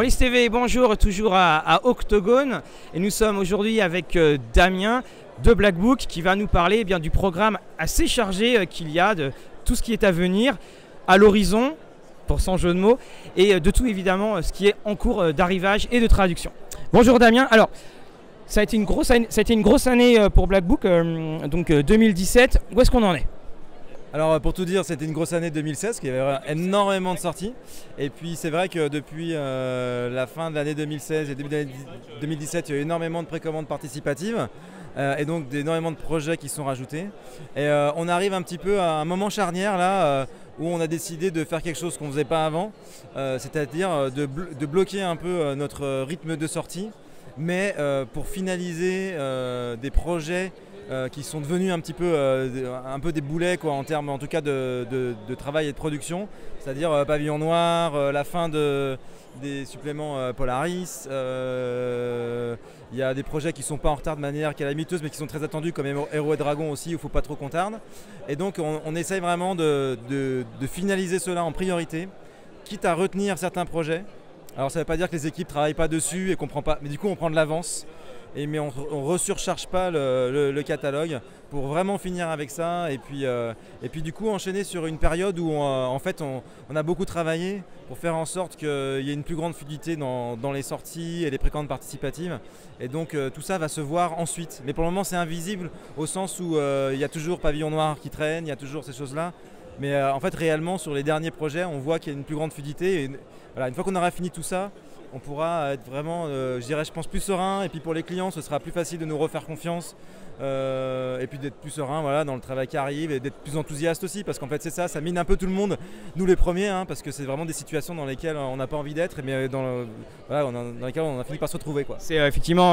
Rollis TV, bonjour, toujours à, Octogone. Et nous sommes aujourd'hui avec euh, Damien de Black Book qui va nous parler eh bien, du programme assez chargé euh, qu'il y a, de tout ce qui est à venir à l'horizon, pour son jeu de mots, et euh, de tout évidemment ce qui est en cours d'arrivage et de traduction. Bonjour Damien. Alors, ça a été une grosse année, ça a été une grosse année pour Black Book, donc 2017. Où est-ce qu'on en est? Alors euh, pour tout dire, c'était une grosse année 2016, qui avait énormément de sorties. Et puis c'est vrai que depuis euh, la fin de l'année 2016 et début de 2017, il y a eu énormément de précommandes participatives. Euh, et donc énormément de projets qui sont rajoutés. Et on arrive un petit peu à un moment charnière là où on a décidé de faire quelque chose qu'on ne faisait pas avant, c'est-à-dire de, bloquer un peu notre rythme de sortie, mais pour finaliser des projets euh, qui sont devenus un petit peu, euh, un peu des boulets quoi, en termes en tout cas de, travail et de production, c'est-à-dire euh, Pavillon Noir, la fin de, des suppléments Polaris. Il y a des projets qui ne sont pas en retard de manière calamiteuse mais qui sont très attendus comme Héros et Dragon aussi, il ne faut pas trop qu'on tarde. Et donc on, essaye vraiment de, finaliser cela en priorité, quitte à retenir certains projets. Alors ça ne veut pas dire que les équipes ne travaillent pas dessus et qu'on prend pas. Mais du coup on prend de l'avance et, mais on ne resurcharge pas le, catalogue pour vraiment finir avec ça. Et puis, euh, et puis du coup enchaîner sur une période où on, euh, en fait on, a beaucoup travaillé pour faire en sorte qu'il y ait une plus grande fluidité dans, les sorties et les précommandes participatives. Et donc euh, tout ça va se voir ensuite. Mais pour le moment c'est invisible au sens où il y a toujours Pavillon Noir qui traîne, il y a toujours ces choses là mais en fait réellement sur les derniers projets on voit qu'il y a une plus grande fluidité. Et voilà, une fois qu'on aura fini tout ça on pourra être vraiment, euh, je dirais, je pense, plus serein. Et puis pour les clients, ce sera plus facile de nous refaire confiance. Euh, et puis d'être plus serein voilà, dans le travail qui arrive et d'être plus enthousiaste aussi parce qu'en fait c'est ça, ça mine un peu tout le monde, nous les premiers, hein, parce que c'est vraiment des situations dans lesquelles on n'a pas envie d'être mais dans, voilà, dans, lesquelles on a fini par se retrouver. C'est euh, effectivement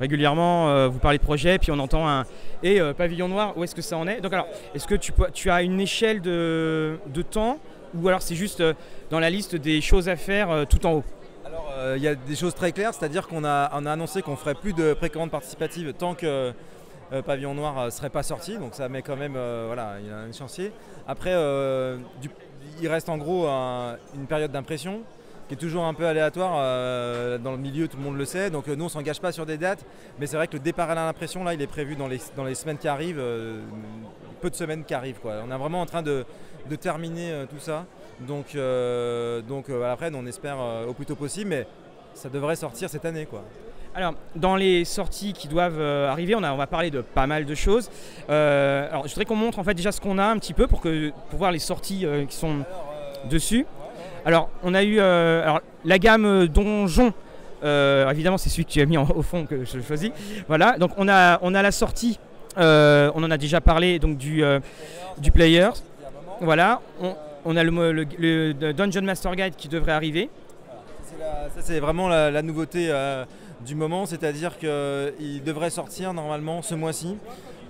régulièrement, vous parlez de projet, puis on entend un et pavillon noir, où est-ce que ça en est? Donc alors, est-ce que tu, as une échelle de temps ou alors c'est juste dans la liste des choses à faire tout en haut? Euh, il y a des choses très claires, c'est-à-dire qu'on a, annoncé qu'on ferait plus de précommande participative tant que euh, Pavillon Noir ne euh, serait pas sorti, donc ça met quand même, voilà, il y a un échéancier. Après, il reste en gros une période d'impression qui est toujours un peu aléatoire dans le milieu, tout le monde le sait. Donc nous, on s'engage pas sur des dates, mais c'est vrai que le départ à l'impression, là, il est prévu dans les, semaines qui arrivent, peu de semaines qui arrivent. Quoi. On est vraiment en train de terminer tout ça. Donc, euh, donc euh, après, on espère euh, au plus tôt possible, mais ça devrait sortir cette année. Quoi. Alors, dans les sorties qui doivent arriver, on, a, on, va parler de pas mal de choses. alors, je voudrais qu'on montre en fait déjà ce qu'on a un petit peu pour, que, pour voir les sorties qui sont dessus. Alors, on a eu la gamme Donjon. évidemment, c'est celui que tu as mis au fond que je choisis. Voilà, donc on a, on a la sortie, on en a déjà parlé, donc du, du. Voilà, on a le, Dungeon Master Guide qui devrait arriver. Ça, c'est vraiment la, nouveauté euh, du moment, c'est-à-dire qu'il devrait sortir normalement ce mois-ci.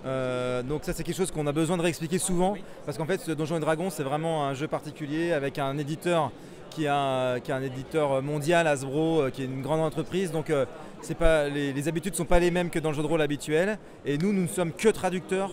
Euh, donc ça c'est quelque chose qu'on a besoin de réexpliquer souvent parce qu'en fait Donjon et Dragon c'est vraiment un jeu particulier avec un éditeur qui, a, un éditeur mondial, Hasbro, euh, qui est une grande entreprise. Donc les, les habitudes ne sont pas les mêmes que dans le jeu de rôle habituel. Et nous, nous ne sommes que traducteurs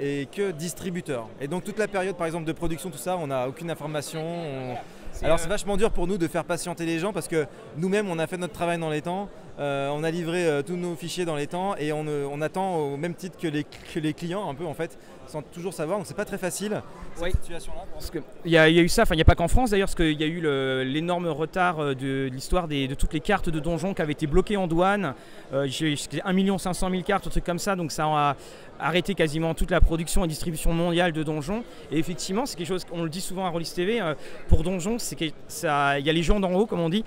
et que distributeur. Et donc toute la période par exemple de production, tout ça, on n'a aucune information. Alors c'est vachement dur pour nous de faire patienter les gens parce que nous-mêmes on a fait notre travail dans les temps, euh, on a livré euh, tous nos fichiers dans les temps et on, on attend au même titre que les, que les, clients un peu en fait, sans toujours savoir. Donc c'est pas très facile cette situation-là. Parce qu'il y, a eu ça, enfin il n'y a pas qu'en France d'ailleurs, parce qu'il y a eu l'énorme retard euh, de, l'histoire de toutes les cartes de donjons qui avaient été bloquées en douane. J'ai 1 500 000 cartes, un truc comme ça, donc ça a arrêté quasiment toute la production et distribution mondiale de donjons. Et effectivement, c'est quelque chose, on le dit souvent à Rollis TV, pour donjons, c'est qu'il y a les gens d'en haut, comme on dit,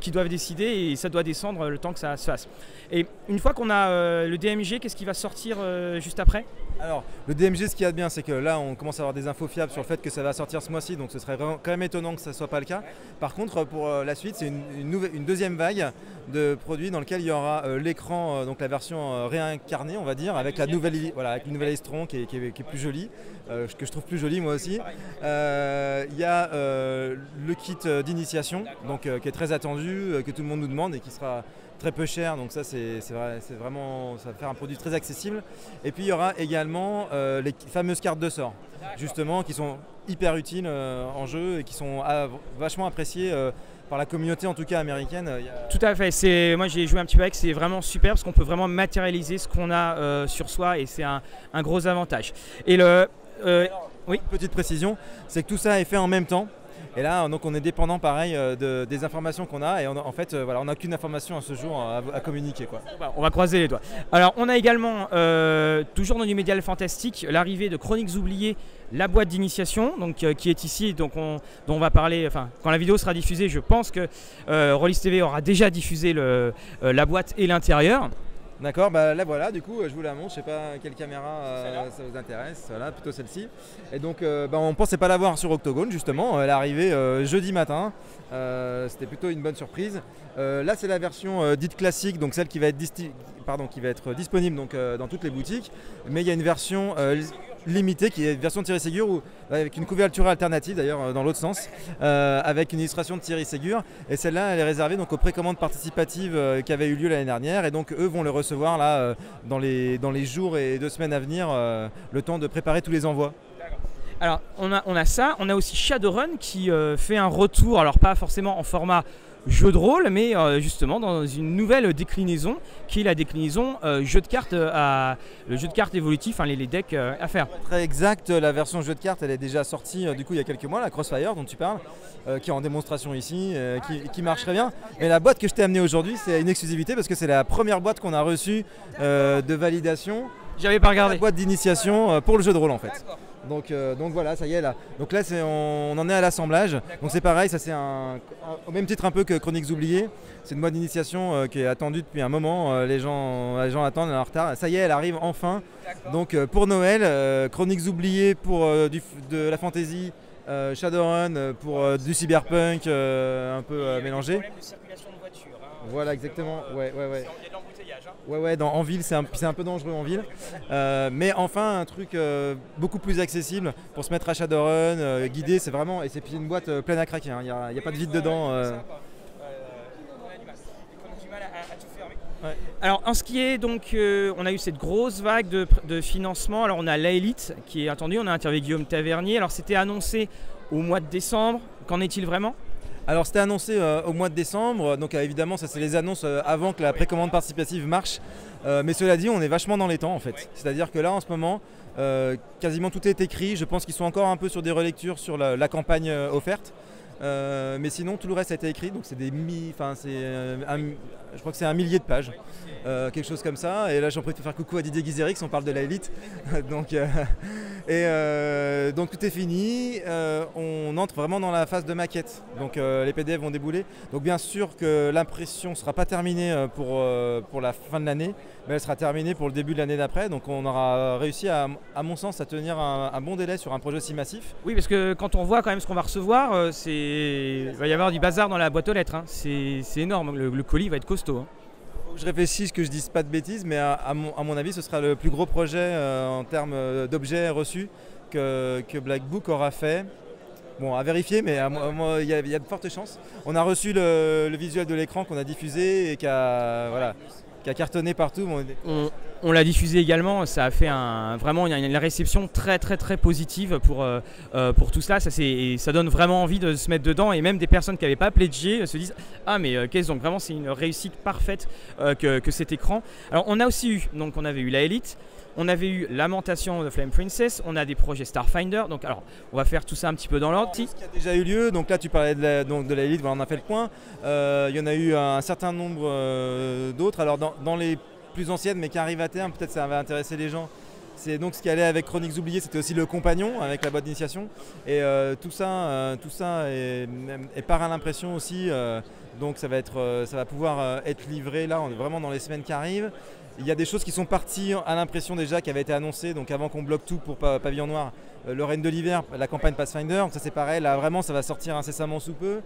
qui doivent décider et ça doit descendre le temps que ça se fasse. Et une fois qu'on a euh, le DMG, qu'est-ce qui va sortir euh, juste après? Alors, le DMG, ce qu'il y a de bien, c'est que là, on commence à avoir des infos fiables sur le fait que ça va sortir ce mois-ci, donc ce serait quand même étonnant que ça ne soit pas le cas. Par contre, pour euh, la suite, c'est une, deuxième vague de produits dans lequel il y aura l'écran, donc la version réincarnée, on va dire, avec la nouvelle, voilà, avec une nouvelle Estron qui est, qui, est, plus jolie, que je trouve plus jolie moi aussi. Il y a le kit d'initiation, donc qui est très attendu, que tout le monde nous demande et qui sera très peu cher, donc ça c'est vraiment, ça va faire un produit très accessible. Et puis il y aura également également les fameuses cartes de sort, justement, qui sont hyper utiles en jeu et qui sont vachement appréciées par la communauté en tout cas américaine. Tout à fait. C'est moi j'ai joué un petit peu avec. C'est vraiment super parce qu'on peut vraiment matérialiser ce qu'on a sur soi et c'est un, gros avantage. Et le oui. Petite précision, c'est que tout ça est fait en même temps. Et là, donc, on est dépendant, pareil, euh, de, des informations qu'on a. Et en fait, euh, voilà, on n'a qu'une information à ce jour à, communiquer. Quoi. On va croiser les doigts. Alors, on a également, euh, toujours dans du médial fantastique, l'arrivée de Chroniques oubliées, la boîte d'initiation, donc qui est ici, donc dont on va parler. Enfin, quand la vidéo sera diffusée, je pense que Rollis TV aura déjà diffusé la boîte et l'intérieur. D'accord, bah là voilà, du coup je vous la montre, je sais pas quelle caméra euh, ça vous intéresse, voilà, plutôt celle-ci. Et donc euh, bah, on pensait pas la voir sur Octogone justement, elle est arrivée euh, jeudi matin, c'était plutôt une bonne surprise. là c'est la version dite classique, donc celle qui va être, pardon, qui va être disponible donc, dans toutes les boutiques, mais il y a une version limité qui est une version de Thierry Ségur avec une couverture alternative d'ailleurs euh, dans l'autre sens euh, avec une illustration de Thierry Ségur. Et celle-là elle est réservée donc aux précommandes participatives euh, qui avaient eu lieu l'année dernière. Et donc eux vont le recevoir là dans, les, dans les jours et deux semaines à venir le temps de préparer tous les envois. Alors on a, on a ça, on a aussi Shadowrun qui fait un retour, alors pas forcément en format jeu de rôle, mais euh, justement dans une nouvelle déclinaison qui est la déclinaison euh, jeu de cartes euh, à le jeu de cartes évolutif, hein, les, decks à faire. Très exact, la version jeu de cartes elle est déjà sortie du coup il y a quelques mois, la Crossfire dont tu parles, qui est en démonstration ici, qui, qui, marche très bien. Mais la boîte que je t'ai amenée aujourd'hui c'est une exclusivité parce que c'est la première boîte qu'on a reçue de validation. J'avais pas regardé. La boîte d'initiation pour le jeu de rôle en fait. Donc, euh, donc voilà, ça y est là. Donc là, on, en est à l'assemblage. Donc c'est pareil, ça c'est un, au même titre un peu que Chroniques oubliées. C'est une mode d'initiation euh, qui est attendue depuis un moment. Euh, les, gens, les gens attendent, elle est en retard. Ça y est, elle arrive enfin. Donc pour Noël, Chroniques oubliées pour de la fantasy, Shadowrun pour du cyberpunk un peu mélangé. Voilà, exactement. Ouais, ouais, ouais. Ouais, ouais, dans, en ville, c'est un, un, peu dangereux en ville. Euh, mais enfin, un truc euh, beaucoup plus accessible pour se mettre à Shadowrun, euh, guider, c'est vraiment. Et c'est une boîte pleine à craquer, hein. il n'y a, pas de vide dedans. Alors en ce qui est donc, on a eu cette grosse vague de, de financement. Alors on a l'élite qui est attendue, on a interviewé Guillaume Tavernier. Alors c'était annoncé au mois de décembre. Qu'en est-il vraiment? Alors c'était annoncé euh, au mois de décembre, donc euh, évidemment ça c'est les annonces euh, avant que la précommande participative marche. mais cela dit, on est vachement dans les temps en fait. C'est-à-dire que là en ce moment, quasiment tout est écrit. Je pense qu'ils sont encore un peu sur des relectures sur la campagne offerte. Euh, mais sinon, tout le reste a été écrit, donc c'est des enfin c'est, euh, je crois que c'est un millier de pages, euh, quelque chose comme ça. Et là, j'en profite pour faire coucou à Didier Guizérix, on parle de la élite. donc, et donc tout est fini. on entre vraiment dans la phase de maquette. Donc les PDF vont débouler. Donc bien sûr que l'impression ne sera pas terminée pour, pour la fin de l'année, elle sera terminée pour le début de l'année d'après. Donc on aura réussi, à, à mon sens, à tenir un, un, bon délai sur un projet si massif. Oui, parce que quand on voit quand même ce qu'on va recevoir, c'est il va y avoir du bazar dans la boîte aux lettres. Hein. C'est énorme, le, colis va être costaud. Hein. Je réfléchis que je dise pas de bêtises, mais à, mon, avis, ce sera le plus gros projet euh, en termes euh, d'objets reçus que, Black Book aura fait. Bon, à vérifier, mais il y, a de fortes chances. On a reçu le, le visuel de l'écran qu'on a diffusé et qui a, voilà, qui a cartonné partout. On, l'a diffusé également, ça a fait vraiment une, réception très très très positive pour, euh, euh, tout cela. Ça, donne vraiment envie de se mettre dedans et même des personnes qui n'avaient pas pledgé se disent Ah, mais euh, qu'est-ce donc Vraiment, c'est une réussite parfaite que, que, cet écran. Alors, on a aussi eu, donc on avait eu la Elite. On avait eu Lamentation de Flame Princess, on a des projets Starfinder. Donc, alors, on va faire tout ça un petit peu dans l'ordre. Ce qui a déjà eu lieu, donc là, tu parlais de la, donc de la on a fait le point. Euh, il y en a eu un certain nombre euh, d'autres. Alors, dans, les plus anciennes, mais qui arrivent à terme, peut-être ça va intéresser les gens. C'est donc ce qui allait avec Chroniques oubliées, c'était aussi le compagnon avec la boîte d'initiation. Et euh, tout ça, tout ça est, est part à l'impression aussi. Donc ça va, être, ça va pouvoir être livré là, on est vraiment dans les semaines qui arrivent. Il y a des choses qui sont parties à l'impression déjà, qui avaient été annoncées, donc avant qu'on bloque tout pour Pavillon Noir, euh, le Reine de l'hiver, la campagne Pathfinder, donc ça c'est pareil, là vraiment ça va sortir incessamment sous peu.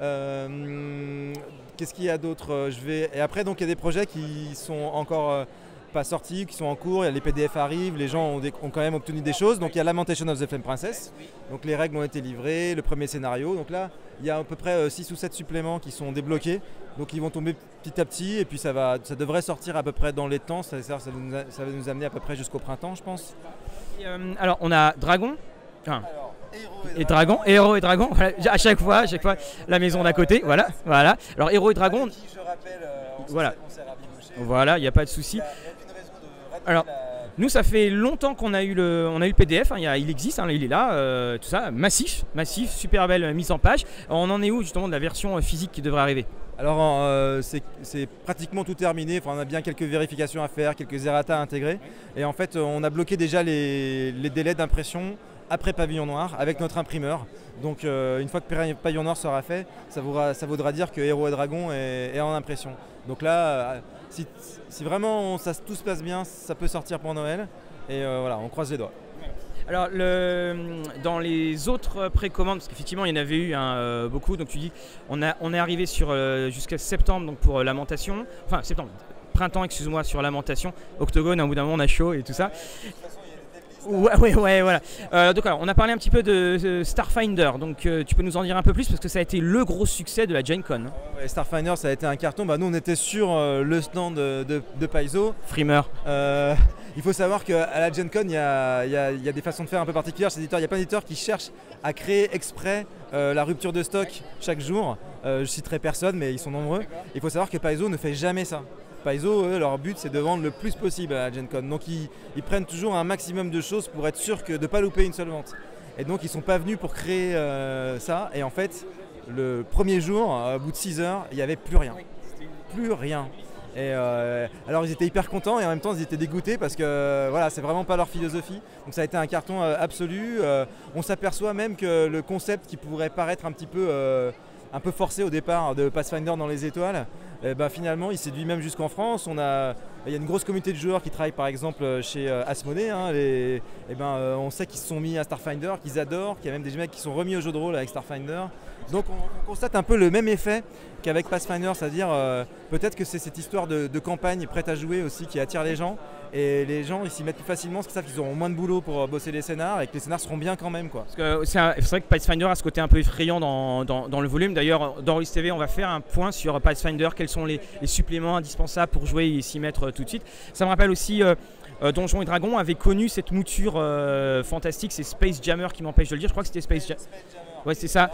Euh, qu'est-ce qu'il y a d'autre euh, Je vais... Et après donc il y a des projets qui sont encore pas sortis, qui sont en cours, les PDF arrivent, les gens ont, quand même obtenu des choses. Donc il y a Lamentation of the Flame Princess, donc les règles ont été livrées, le premier scénario. Donc là, il y a à peu près 6 ou 7 suppléments qui sont débloqués. Donc ils vont tomber petit à petit et puis ça, va, ça devrait sortir à peu près dans les temps. Ça, ça, va nous amener à peu près jusqu'au printemps, je pense. alors on a Dragon. et, dragon, héros et dragon, à chaque fois, à chaque fois, la maison d'à côté, voilà, voilà. Alors héros et dragon, voilà, voilà, il n'y a pas de souci. Alors, nous, ça fait longtemps qu'on a eu le, on a eu le PDF. Hein, il, existe, hein, il est là, euh, tout ça, massif, massif, super belle mise en page. On en est où justement de la version euh, physique qui devrait arriver? Alors euh, c'est pratiquement tout terminé, on a bien quelques vérifications à faire, quelques errata à intégrer. Et en fait on a bloqué déjà les, délais d'impression après Pavillon Noir avec notre imprimeur. Donc une fois que Pavillon Noir sera fait, ça voudra, dire que Héros et Dragon est en impression. Donc là, si, vraiment ça, tout se passe bien, ça peut sortir pour Noël. Et euh, voilà, on croise les doigts. Alors, le, dans les autres précommandes, parce qu'effectivement, il y en avait eu hein, euh, beaucoup, donc tu dis, on, a, on est arrivé sur euh, jusqu'à septembre donc pour Lamentation, enfin septembre, printemps, excuse-moi, sur Lamentation, Octogone, au bout d'un moment, on a chaud et tout ça. Ouais, ouais, ouais, voilà. Euh, donc alors, on a parlé un petit peu de Starfinder, donc euh, tu peux nous en dire un peu plus parce que ça a été le gros succès de la Gen Con. Starfinder, ça a été un carton. Bah, nous, on était sur euh, le stand de, de, Paizo. Frimer. il faut savoir qu'à la Gen Con, il y a, des façons de faire un peu particulières. Il y a plein d'éditeurs qui cherchent à créer exprès la rupture de stock chaque jour. je citerai personne, mais ils sont nombreux. Il faut savoir que Paizo ne fait jamais ça. Paizo, leur but c'est de vendre le plus possible à la Gen Con. Donc ils, prennent toujours un maximum de choses pour être sûr que de ne pas louper une seule vente. Et donc ils sont pas venus pour créer euh, ça. Et en fait, le premier jour, au bout de 6 heures, il n'y avait plus rien. Plus rien. Et euh, alors ils étaient hyper contents et en même temps ils étaient dégoûtés parce que voilà c'est vraiment pas leur philosophie. Donc ça a été un carton euh, absolu. on s'aperçoit même que le concept qui pourrait paraître un petit peu un peu forcé au départ de Pathfinder dans les étoiles, eh ben, finalement il séduit même jusqu'en France. Il y a une grosse communauté de joueurs qui travaillent par exemple chez euh, Asmodee. Hein, et ben, euh, on sait qu'ils se sont mis à Starfinder, qu'ils adorent, qu'il y a même des mecs qui sont remis au jeu de rôle avec Starfinder. Donc on, constate un peu le même effet qu'avec Pathfinder, c'est-à-dire euh, peut-être que c'est cette histoire de, campagne prête à jouer aussi qui attire les gens. Et les gens ils s'y mettent plus facilement parce qu'ils savent qu'ils auront moins de boulot pour bosser les scénars et que les scénars seront bien quand même. Quoi. C'est vrai que Pathfinder a ce côté un peu effrayant dans, dans, le volume. D'ailleurs, dans Rollis TV, on va faire un point sur Pathfinder, quels sont les, suppléments indispensables pour jouer et s'y mettre tout de suite? Ça me rappelle aussi. Euh, euh, Donjons et Dragons avait connu cette mouture fantastique, c'est Space Jammer qui m'empêche de le dire, je crois que c'était Space Jammer. Ouais, c'est ça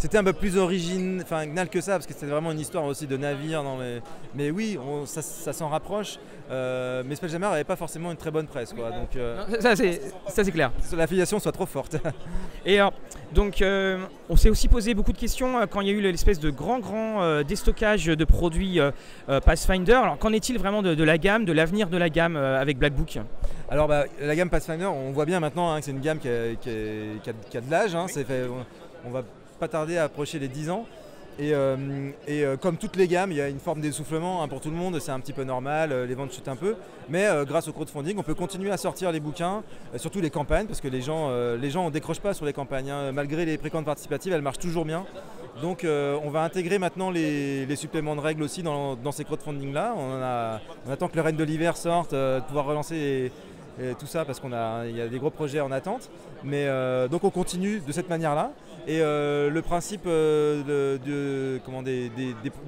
c'était un peu plus original que ça, parce que c'était vraiment une histoire aussi de navire. Mais oui, ça, s'en rapproche. Euh, mais Spelljammer n'avait pas forcément une très bonne presse. Quoi, donc, euh, ça, c'est clair. L'affiliation soit trop forte. Et alors, donc, euh, on s'est aussi posé beaucoup de questions quand il y a eu l'espèce de grand, grand déstockage de produits Pathfinder. Alors, qu'en est-il vraiment de, la gamme, de l'avenir de la gamme avec Black Book? Alors bah, la gamme Pathfinder, on voit bien maintenant hein, que c'est une gamme qui a, de l'âge. Hein, on va pas tarder à approcher les 10 ans. Et, euh, euh, comme toutes les gammes, il y a une forme d'essoufflement hein, pour tout le monde, c'est un petit peu normal, euh, les ventes chutent un peu. Mais grâce au crowdfunding, on peut continuer à sortir les bouquins, surtout les campagnes, parce que les gens les gens ne décrochent pas sur les campagnes. Hein. Malgré les précommandes participatives, elles marchent toujours bien. Donc on va intégrer maintenant les, suppléments de règles aussi dans, ces crowdfunding-là. On, on, attend que le Reine de l'hiver sorte, pouvoir relancer tout ça, parce qu'il y a des gros projets en attente. Mais donc on continue de cette manière-là. Et euh, le principe euh, de, comment, des,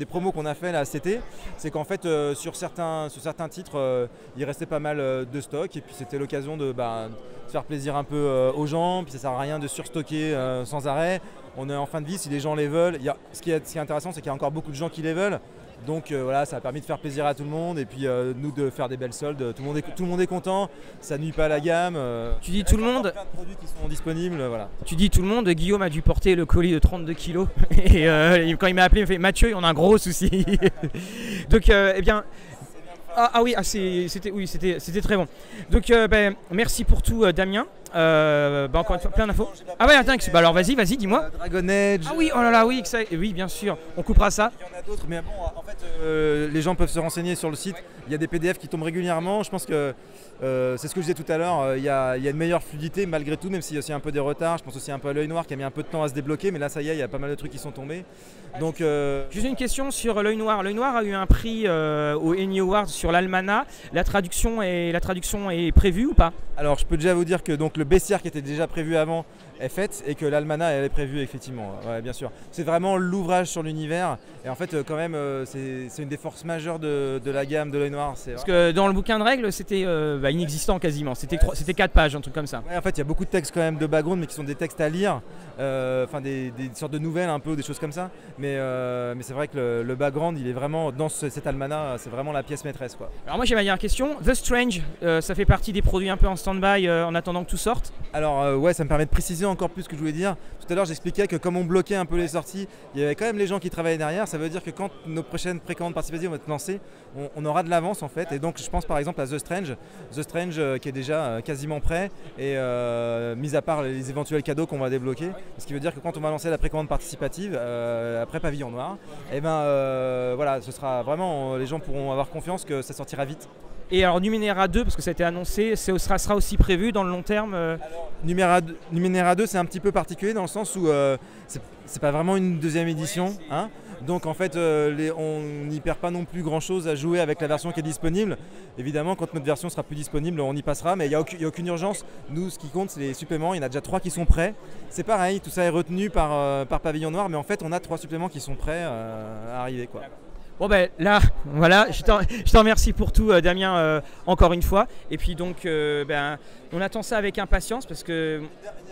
promos qu'on a fait là cet été, c'est qu'en fait euh, sur, certains, sur certains titres, il restait pas mal de stock et puis c'était l'occasion de, bah, faire plaisir un peu aux gens, puis ça sert à rien de surstocker sans arrêt. On est en fin de vie, si les gens les veulent. ce, qui est, ce qui est intéressant, c'est qu'il y a encore beaucoup de gens qui les veulent. Donc euh, voilà, ça a permis de faire plaisir à tout le monde et puis euh, nous de faire des belles soldes. Tout le monde est, tout le monde est content, ça nuit pas à la gamme. Euh, tu dis tout le monde plein de produits qui sont disponibles, voilà. Tu dis tout le monde, Guillaume a dû porter le colis de 32 kilos et quand il m'a appelé, il m'a fait Mathieu, on a un gros souci. Donc eh bien ah, ah, oui, ah, c'était oui, très bon. Donc ben, merci pour tout Damien. Euh, bah encore une fois, plein d'infos. Ah ouais, attends, bah alors vas-y, vas-y, dis-moi. Dragon Age. Ah oui, oh là là, oui, ça, oui, bien sûr, on coupera ça. Il y en a d'autres, mais bon, en fait, fait, les gens peuvent se renseigner sur le site. Il y a des PDF qui tombent régulièrement. Je pense que c'est ce que je disais tout à l'heure. Il y, a une meilleure fluidité malgré tout, même s'il y a aussi un peu des retards. Je pense aussi un peu à l'œil noir qui a mis un peu de temps à se débloquer. Mais là, ça y est, il y a pas mal de trucs qui sont tombés. Donc, Juste une question sur l'œil noir. L'œil noir a eu un prix au Eni Awards sur l'Almana. La traduction est, la traduction est prévue ou pas? Alors, je peux déjà vous dire que donc, le baissière qui était déjà prévu avant est faite et que l'Almana elle est prévue effectivement, bien sûr. C'est vraiment l'ouvrage sur l'univers et en fait quand même euh, c'est une des forces majeures de, la gamme de l'œil noir. Parce que dans le bouquin de règles c'était euh, bah, inexistant quasiment, c'était c'était 4 pages, un truc comme ça. en fait il y a beaucoup de textes quand même de background mais qui sont des textes à lire, euh, enfin des, sortes de nouvelles un peu, des choses comme ça. Mais, mais c'est vrai que le, background il est vraiment dans cet Almana, c'est vraiment la pièce maîtresse. Quoi. Alors moi j'ai ma dernière question, The Strange, ça fait partie des produits un peu en stand-by en attendant que tout sorte Alors ouais ça me permet de préciser encore plus ce que je voulais dire. Tout à l'heure, j'expliquais que comme on bloquait un peu les sorties, il y avait quand même les gens qui travaillaient derrière. Ça veut dire que quand nos prochaines précommandes participatives vont être lancées, on, aura de l'avance en fait. Et donc, je pense par exemple à The Strange, The Strange euh, qui est déjà euh, quasiment prêt et euh, mis à part les éventuels cadeaux qu'on va débloquer. Ce qui veut dire que quand on va lancer la précommande participative après Pavillon Noir, et eh ben voilà, ce sera vraiment, les gens pourront avoir confiance que ça sortira vite. Et alors Numenera 2, parce que ça a été annoncé, ça sera, aussi prévu dans le long terme euh Numenera 2, c'est un petit peu particulier dans le sens où euh, c'est pas vraiment une deuxième édition. Hein. donc en fait, euh, on n'y perd pas non plus grand-chose à jouer avec la version qui est disponible. Évidemment, quand notre version sera plus disponible, on y passera, mais il n'y a, a, aucune urgence. Nous, ce qui compte, c'est les suppléments. Il y en a déjà trois qui sont prêts. C'est pareil, tout ça est retenu par, par Pavillon Noir, mais en fait, on a trois suppléments qui sont prêts à arriver. Quoi. Bon ben là, voilà, je t'en remercie pour tout euh, Damien euh, encore une fois. Et puis donc, euh, ben, on attend ça avec impatience parce que...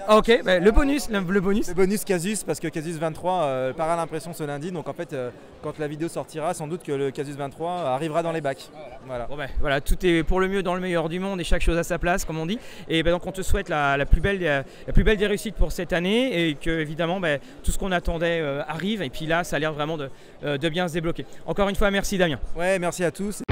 Ah, ok, ben, le bonus, le, bonus. Le bonus Casus parce que Casus 23 part à l'impression ce lundi. Donc en fait, quand la vidéo sortira, sans doute que le Casus 23 arrivera dans les bacs. Voilà. Bon ben, voilà, tout est pour le mieux dans le meilleur du monde et chaque chose à sa place, comme on dit. Et ben, donc on te souhaite la, plus, belle, la plus belle des réussites pour cette année et que évidemment ben, tout ce qu'on attendait arrive. Et puis là, ça a l'air vraiment de, de bien se débloquer. Encore une fois, merci Damien. Ouais, merci à tous.